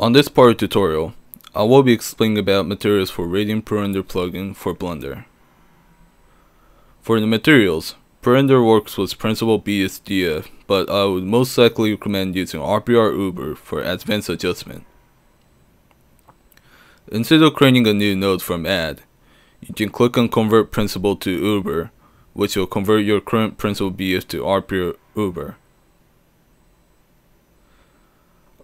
On this part of tutorial, I will be explaining about materials for Radeon ProRender plugin for Blender. For the materials, ProRender works with Principled BSDF, but I would most likely recommend using RPR Uber for advanced adjustment. Instead of creating a new node from add, you can click on convert principled to Uber, which will convert your current Principled BS to RPR Uber.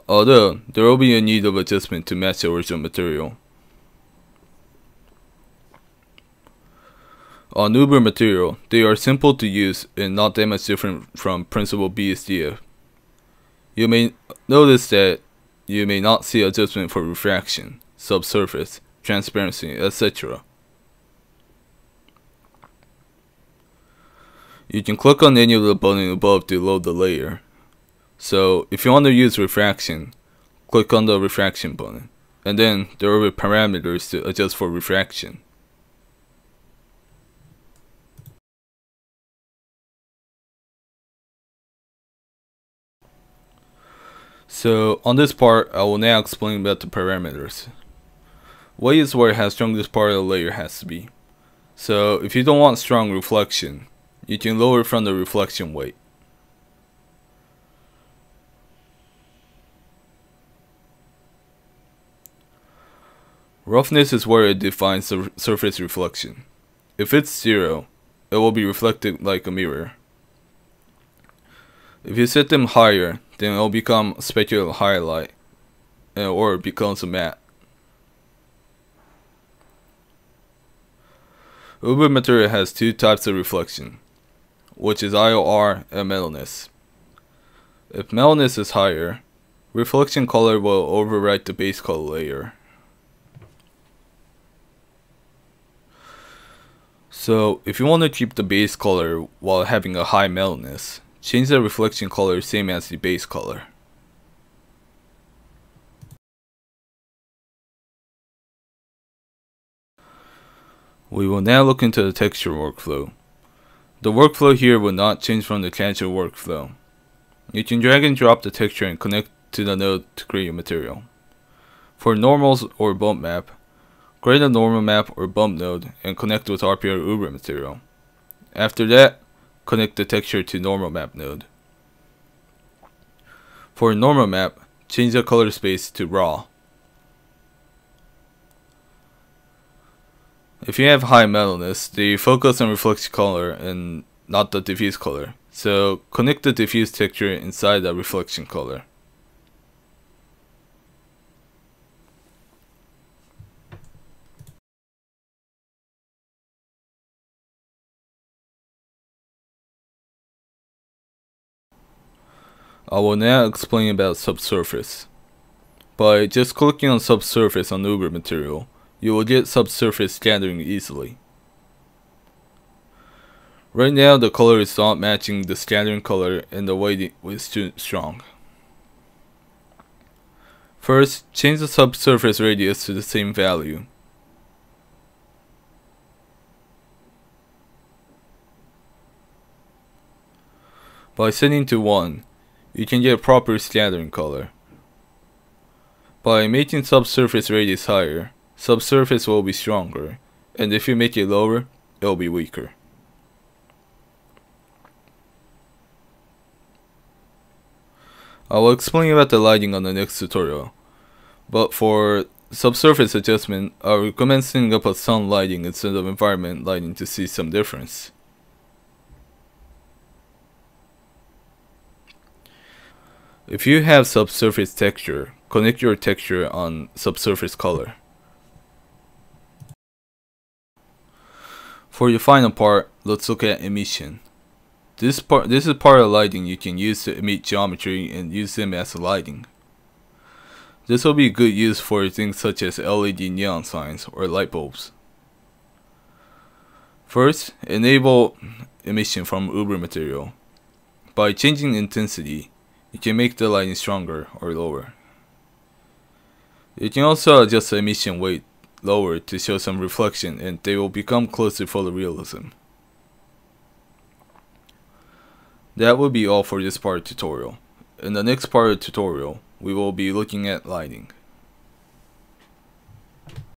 Although, there will be a need of adjustment to match the original material. On Uber material, they are simple to use and not that much different from Principled BSDF. You may notice that you may not see adjustment for refraction, subsurface, transparency, etc. You can click on any of the buttons above to load the layer. So if you want to use refraction, click on the refraction button. And then there will be parameters to adjust for refraction. So on this part, I will now explain about the parameters. Weight is where how strong this part of the layer has to be. So if you don't want strong reflection, you can lower from the reflection weight. Roughness is where it defines the surface reflection. If it's zero, it will be reflected like a mirror. If you set them higher, then it will become specular highlight, uh, or it becomes a matte. Uber material has two types of reflection, which is IOR and metalness. If metalness is higher, reflection color will overwrite the base color layer. So if you want to keep the base color while having a high metalness, change the reflection color same as the base color. We will now look into the texture workflow. The workflow here will not change from the casual workflow. You can drag and drop the texture and connect to the node to create your material. For normals or bump map, Create a normal map or bump node and connect with RPR Uber material. After that, connect the texture to normal map node. For a normal map, change the color space to raw. If you have high metalness, the focus on reflection color and not the diffuse color. So connect the diffuse texture inside the reflection color. I will now explain about subsurface. By just clicking on subsurface on Uber material, you will get subsurface scattering easily. Right now the color is not matching the scattering color and the weight is too strong. First, change the subsurface radius to the same value. By setting to 1, you can get proper scattering color. By making subsurface radius higher, subsurface will be stronger, and if you make it lower, it will be weaker. I will explain about the lighting on the next tutorial, but for subsurface adjustment, I recommend setting up a sun lighting instead of environment lighting to see some difference. If you have subsurface texture, connect your texture on subsurface color. For your final part, let's look at emission. This part this is part of lighting you can use to emit geometry and use them as lighting. This will be good use for things such as LED neon signs or light bulbs. First, enable emission from Uber material. By changing intensity, you can make the lighting stronger or lower. You can also adjust the emission weight lower to show some reflection and they will become close to photorealism. That will be all for this part of the tutorial. In the next part of the tutorial, we will be looking at lighting.